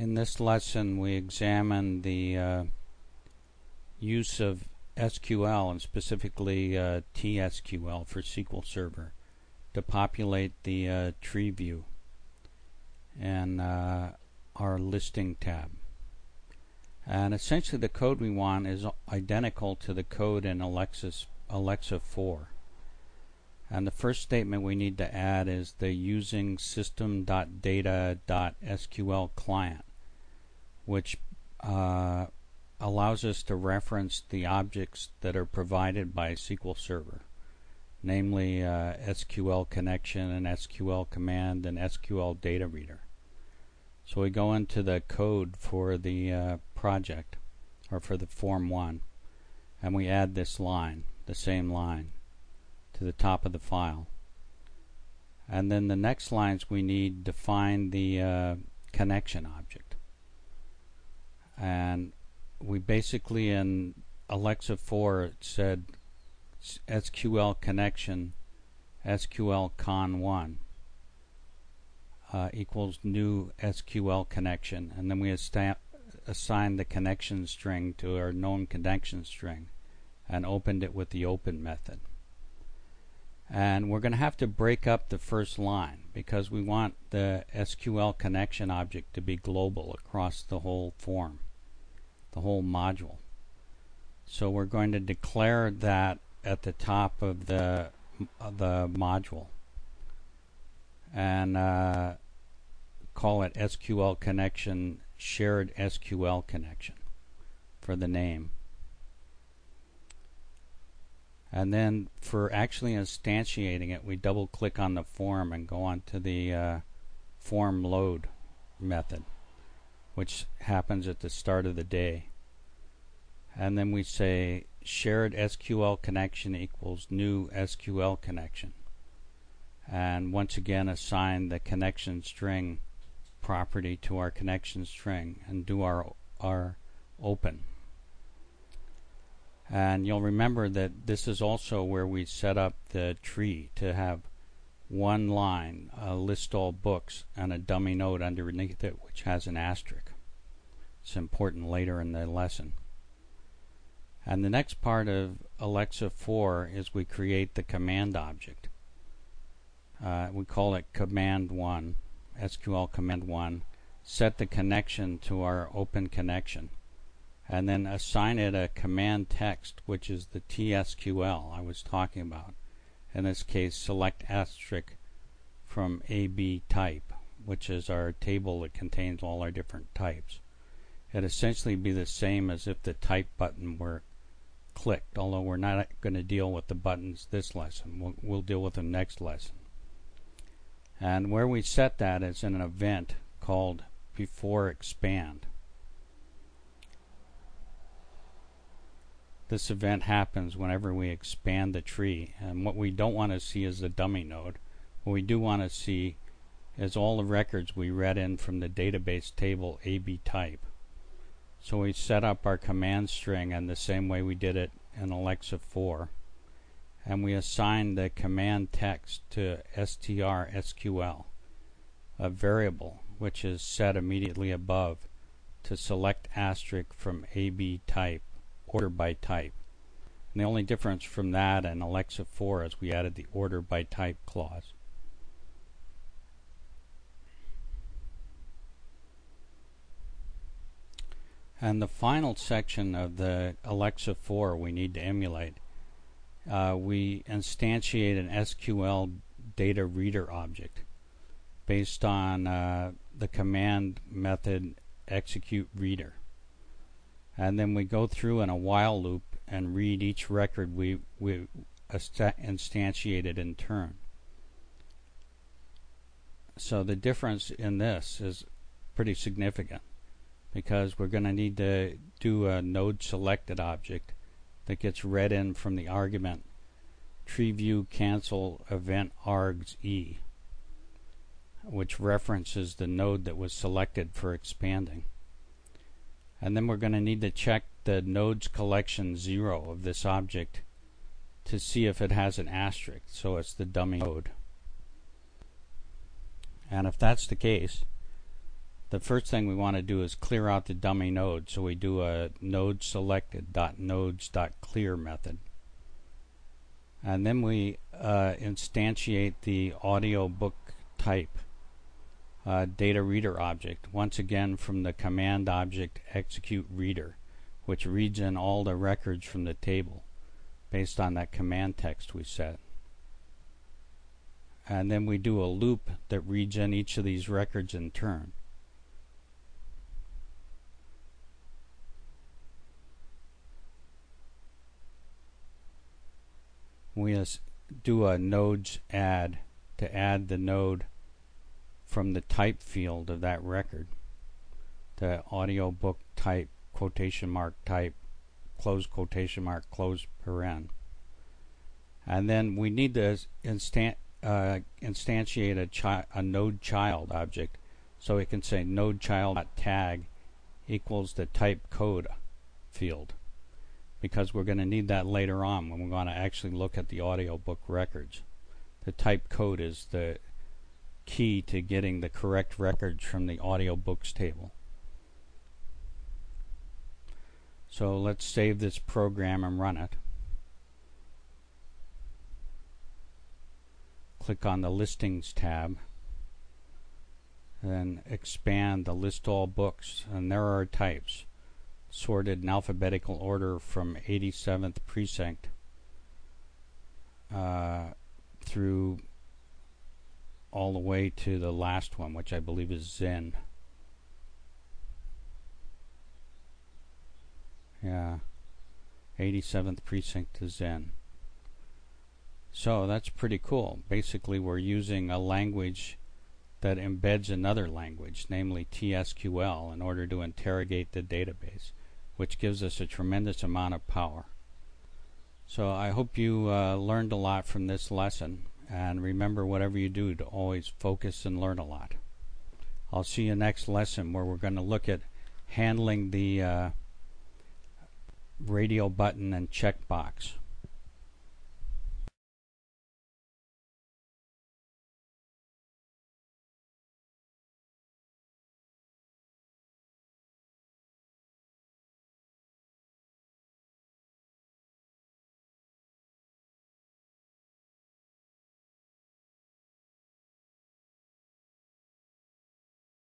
In this lesson we examine the uh, use of SQL and specifically uh, TSQL for SQL Server to populate the uh, tree view and uh, our listing tab. And essentially the code we want is identical to the code in Alexis, Alexa 4. And the first statement we need to add is the using system.data.sql client which uh, allows us to reference the objects that are provided by SQL Server, namely uh, SQL connection and SQL command and SQL data reader. So we go into the code for the uh, project, or for the Form 1, and we add this line, the same line, to the top of the file. And then the next lines we need define the uh, connection object and we basically in Alexa 4 it said SQL connection SQL con 1 uh, equals new SQL connection. And then we assign the connection string to our known connection string and opened it with the open method. And we're going to have to break up the first line because we want the SQL connection object to be global across the whole form the whole module. So we're going to declare that at the top of the the module and uh, call it SQL connection shared SQL connection for the name. And then for actually instantiating it, we double click on the form and go on to the uh, form load method which happens at the start of the day. And then we say shared SQL connection equals new SQL connection. And once again assign the connection string property to our connection string and do our our open. And you'll remember that this is also where we set up the tree to have one line, uh, list all books, and a dummy node underneath it which has an asterisk. It's important later in the lesson. And the next part of Alexa 4 is we create the command object. Uh, we call it command 1, SQL command 1. Set the connection to our open connection. And then assign it a command text, which is the TSQL I was talking about in this case select asterisk from AB type which is our table that contains all our different types. It'd essentially be the same as if the type button were clicked although we're not going to deal with the buttons this lesson. We'll, we'll deal with them next lesson. And where we set that is in an event called before expand. This event happens whenever we expand the tree. And what we don't want to see is the dummy node. What we do want to see is all the records we read in from the database table AB type. So we set up our command string in the same way we did it in Alexa 4. And we assign the command text to strsql, a variable which is set immediately above to select asterisk from AB type order by type. And the only difference from that and Alexa 4 is we added the order by type clause. And the final section of the Alexa 4 we need to emulate. Uh, we instantiate an SQL data reader object based on uh, the command method execute reader and then we go through in a while loop and read each record we, we instantiated in turn. So the difference in this is pretty significant because we're going to need to do a node selected object that gets read in from the argument tree view cancel event args e which references the node that was selected for expanding. And then we're going to need to check the nodes collection 0 of this object to see if it has an asterisk so it's the dummy node. And if that's the case the first thing we want to do is clear out the dummy node. So we do a node selected dot nodes dot clear method. And then we uh, instantiate the audio book type uh, data reader object, once again from the command object execute reader, which reads in all the records from the table based on that command text we set. And then we do a loop that reads in each of these records in turn. We do a nodes add to add the node from the type field of that record. The audio book type quotation mark type close quotation mark close paren. And then we need to instant uh, instantiate a, chi- a node child object. So it can say node child tag equals the type code field because we're going to need that later on when we're going to actually look at the audiobook records. The type code is the key to getting the correct records from the audiobooks table. So let's save this program and run it. Click on the Listings tab and expand the List All Books and there are types sorted in alphabetical order from 87th precinct uh, through all the way to the last one, which I believe is Zen. Yeah, 87th precinct to Zen. So that's pretty cool. Basically, we're using a language that embeds another language, namely TSQL, in order to interrogate the database which gives us a tremendous amount of power. So I hope you uh, learned a lot from this lesson. And remember, whatever you do, to always focus and learn a lot. I'll see you next lesson where we're going to look at handling the uh, radio button and checkbox.